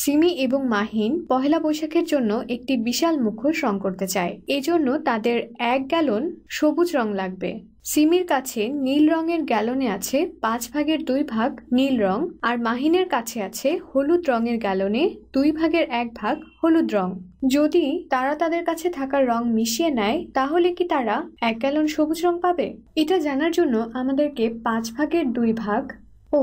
সিমি এবং মাহিন পহেলা বৈশাখের জন্য একটি বিশাল মুখোশ রং করতে চায়। এজন্য তাদের এক গ্যালন সবুজ রং লাগবে। সিমির কাছে নীল রঙের গ্যালনে আছে পাঁচ ভাগের দুই ভাগ নীল রং আর মাহিনের কাছে আছে হলুদ রঙের গ্যালনে দুই ভাগের এক ভাগ হলুদ রং। যদি তারা তাদের কাছে থাকা রং মিশিয়ে নেয়, তাহলে কি তারা এক গ্যালন সবুজ রং পাবে? এটা জানার জন্য আমাদেরকে পাঁচ ভাগের দুই ভাগ ও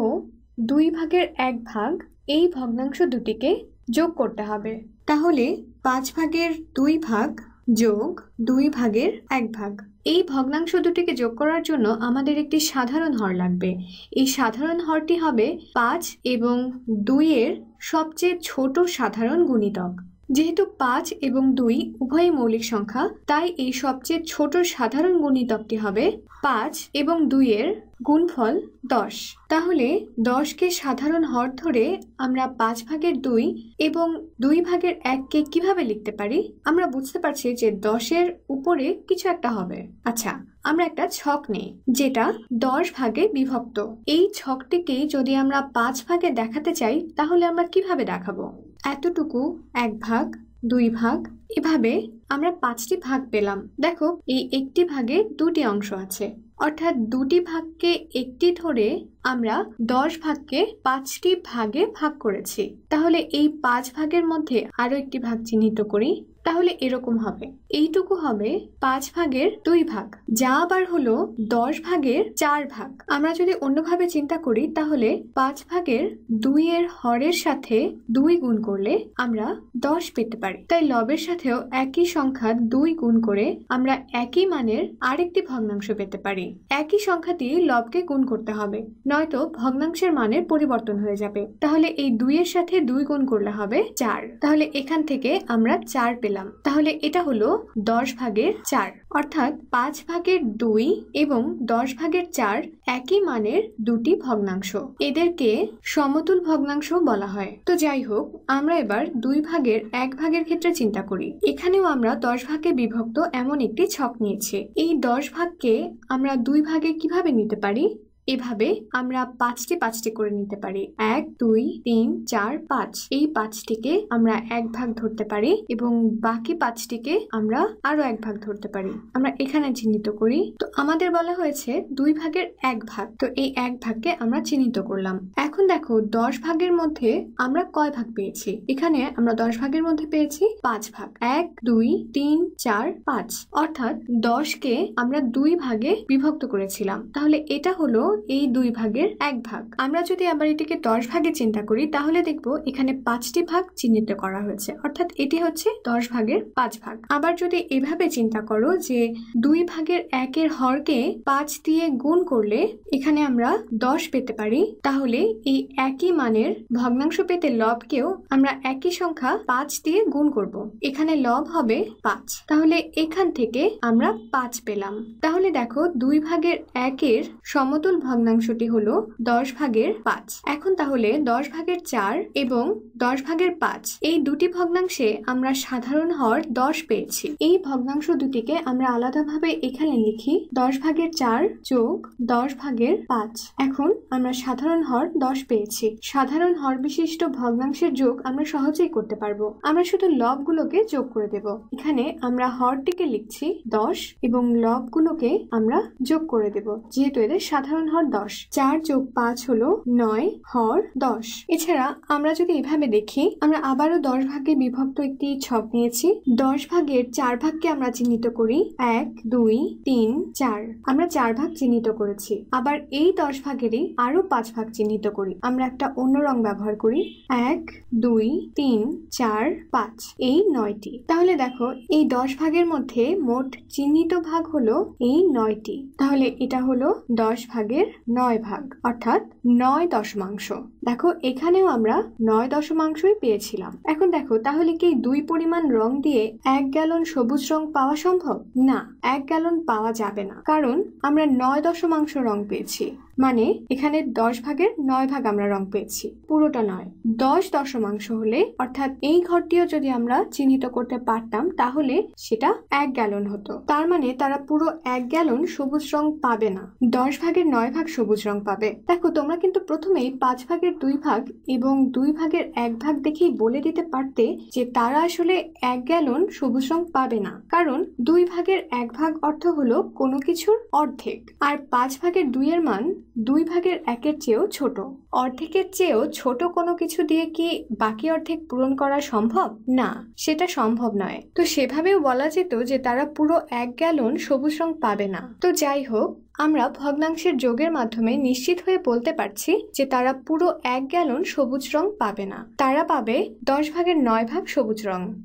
দুই ভাগের এক ভাগ এই ভগ্নাংশ দুটিকে যোগ করতে হবে। তাহলে পাঁচ ভাগের দুই ভাগ যোগ দুই ভাগের এক ভাগ। এই ভগ্নাংশ দুটিকে যোগ করার জন্য আমাদের একটি সাধারণ হর লাগবে। এই সাধারণ হরটি হবে পাঁচ এবং দুইয়ের সবচেয়ে ছোট সাধারণ গুণিতক। যেহেতু পাঁচ এবং দুই উভয়ই মৌলিক সংখ্যা, তাই এই সবচেয়ে ছোট সাধারণ গুণিতকটি হবে পাঁচ এবং দুইয়ের গুণফল দশ। তাহলে দশকে সাধারণ হর ধরে আমরা পাঁচ ভাগের দুই এবং দুই ভাগের এককে কীভাবে লিখতে পারি? আমরা বুঝতে পারছি যে দশের উপরে কিছু একটা হবে। আচ্ছা আমরা একটা ছক নেই, যেটা দশ ভাগে বিভক্ত। এই ছকটিকে যদি আমরা পাঁচ ভাগে দেখাতে চাই, তাহলে আমরা কীভাবে দেখাবো? এতটুকু এক ভাগ, দুই ভাগ, এভাবে আমরা পাঁচটি ভাগ পেলাম। দেখো, এই একটি ভাগে দুটি অংশ আছে। অর্থাৎ দুটি ভাগকে একটি ধরে আমরা দশ ভাগকে পাঁচটি ভাগে ভাগ করেছি। তাহলে এই পাঁচ ভাগের মধ্যে আরও একটি ভাগ চিহ্নিত করি। তাহলে এরকম হবে। এইটুকু হবে পাঁচ ভাগের দুই ভাগ। যা আবার হলো দশ ভাগের চার ভাগ। আমরা যদি অন্যভাবে চিন্তা করি, তাহলে পাঁচ ভাগের দুইয়ের হরের সাথে দুই গুণ করলে আমরা দশ পেতে পারি। তাই লবের সাথেও একই সংখ্যা দুই গুণ করে আমরা একই মানের আরেকটি ভগ্নাংশ পেতে পারি। একই সংখ্যা দিয়ে লবকে গুণ করতে হবে, নয়তো ভগ্নাংশের মানের পরিবর্তন হয়ে যাবে। তাহলে এই দুইয়ের সাথে দুই গুণ করলে হবে চার। তাহলে এখান থেকে আমরা চার পেলাম। তাহলে এটা হলো দশ ভাগের চার। অর্থাৎ পাঁচ ভাগের দুই এবং দশ ভাগের চার একই মানের দুটি ভগ্নাংশ। এদেরকে সমতুল ভগ্নাংশ বলা হয়। তো যাই হোক, আমরা এবার দুই ভাগের এক ভাগের ক্ষেত্রে চিন্তা করি। এখানেও আমরা দশ ভাগে বিভক্ত এমন একটি ছক নিয়েছি। এই দশ ভাগকে আমরা দুই ভাগে কীভাবে নিতে পারি? এভাবে আমরা পাঁচটি পাঁচটি করে নিতে পারি। এক, দুই, তিন, চার, পাঁচ। এই পাঁচটিকে আমরা এক ভাগ ধরতে পারি এবং বাকি পাঁচটিকে আমরা আরও এক ভাগ ধরতে পারি। আমরা এখানে চিহ্নিত করি। তো আমাদের বলা হয়েছে দুই ভাগের এক ভাগ। তো এই এক ভাগকে আমরা চিহ্নিত করলাম। এখন দেখো, দশ ভাগের মধ্যে আমরা কয় ভাগ পেয়েছি? এখানে আমরা দশ ভাগের মধ্যে পেয়েছি পাঁচ ভাগ। এক, দুই, তিন, চার, পাঁচ। অর্থাৎ দশকে আমরা দুই ভাগে বিভক্ত করেছিলাম। তাহলে এটা হলো এই দুই ভাগের এক ভাগ। আমরা যদি আবার এটিকে দশ ভাগে চিন্তা করি, তাহলে দেখব এখানে পাঁচটি ভাগ চিহ্নিত করা হয়েছে। অর্থাৎ এটি হচ্ছে দশ ভাগের পাঁচ ভাগ। আবার যদি এভাবে চিন্তা করো যে দুই ভাগের একের হরকে পাঁচ দিয়ে গুণ করলে এখানে আমরা দশ পেতে পারি, তাহলে এই একই মানের ভগ্নাংশ পেতে লবকেও আমরা একই সংখ্যা পাঁচ দিয়ে গুণ করব। এখানে লব হবে পাঁচ। তাহলে এখান থেকে আমরা পাঁচ পেলাম। তাহলে দেখো দুই ভাগের একের সমতুল ভগ্নাংশটি হল দশ ভাগের পাঁচ। এখন তাহলে দশ ভাগের চার এবং দশ ভাগের পাঁচ, এই দুটি ভগ্নাংশে আমরা সাধারণ হর দশ পেয়েছি। এই ভগ্নাংশ দুটিকে আমরা আলাদাভাবে এখানে লিখি দশ ভাগের চার যোগ দশ ভাগের পাঁচ। এখন আমরা সাধারণ হর দশ পেয়েছি। সাধারণ হর বিশিষ্ট ভগ্নাংশের যোগ আমরা সহজেই করতে পারব। আমরা শুধু লবগুলোকে যোগ করে দেব। এখানে আমরা হরটিকে লিখছি দশ এবং লবগুলোকে আমরা যোগ করে দেব। যেহেতু এদের সাধারণ হর দশ। চার যোগ পাঁচ হলো নয়, হর দশ। এছাড়া আমরা যদি এভাবে দেখি, আমরা আবারও দশ ভাগে বিভক্ত একটি ছক নিয়েছি। দশ ভাগের চার ভাগকে আমরা চিহ্নিত করি এক, দুই, তিন, চার। আমরা চার ভাগ চিহ্নিত করেছি। আবার এই দশ ভাগেরই আরও পাঁচ ভাগ চিহ্নিত করি। আমরা একটা অন্য রং ব্যবহার করি। এক, দুই, তিন, চার, পাঁচ। এই নয়টি। তাহলে দেখো, এই দশ ভাগের মধ্যে মোট চিহ্নিত ভাগ হলো এই নয়টি। তাহলে এটা হলো দশ ভাগের নয় ভাগ অর্থাৎ নয় দশমাংশ। দেখো, এখানেও আমরা নয় দশমাংশই পেয়েছিলাম। এখন দেখো, তাহলে কি দুই পরিমাণ রং দিয়ে এক গ্যালন সবুজ রং পাওয়া সম্ভব? না, এক গ্যালন পাওয়া যাবে না। কারণ আমরা নয় দশমাংশ রং পেয়েছি। মানে এখানে দশ ভাগের নয় ভাগ আমরা রং পেয়েছি। পুরোটা নয়। দশ দশমাংশ হলে, অর্থাৎ এই ঘরটিও যদি আমরা চিহ্নিত করতে পারতাম, তাহলে সেটা এক গ্যালন হতো। তার মানে তারা পুরো এক গ্যালন সবুজ রং পাবে না। দশ ভাগের নয় ভাগ সবুজ রং পাবে। দেখো, তোমরা কিন্তু প্রথমেই পাঁচ ভাগের ভাগের দুই ভাগ এবং দুই ভাগের এক ভাগ দেখেই বলে দিতে পারতে যে তারা আসলে এক গ্যালন সবুজ রং পাবে না। কারণ দুই ভাগের এক ভাগ অর্থ হলো কোনো কিছুর অর্ধেক। আর পাঁচ ভাগের দুইয়ের মান দুই ভাগের একের চেয়েও ছোট। অর্ধেকের চেয়েও ছোট কোনো কিছু দিয়ে কি বাকি অর্ধেক পূরণ করা সম্ভব? না, সেটা সম্ভব নয়। তো সেভাবেও বলা যেত যে তারা পুরো এক গ্যালন সবুজ রং পাবে না। তো যাই হোক আমরা ভগ্নাংশের যোগের মাধ্যমে নিশ্চিত হয়ে বলতে পারছি যে তারা পুরো এক গ্যালন সবুজ রং পাবে না। তারা পাবে দশ ভাগের নয় ভাগ সবুজ রং।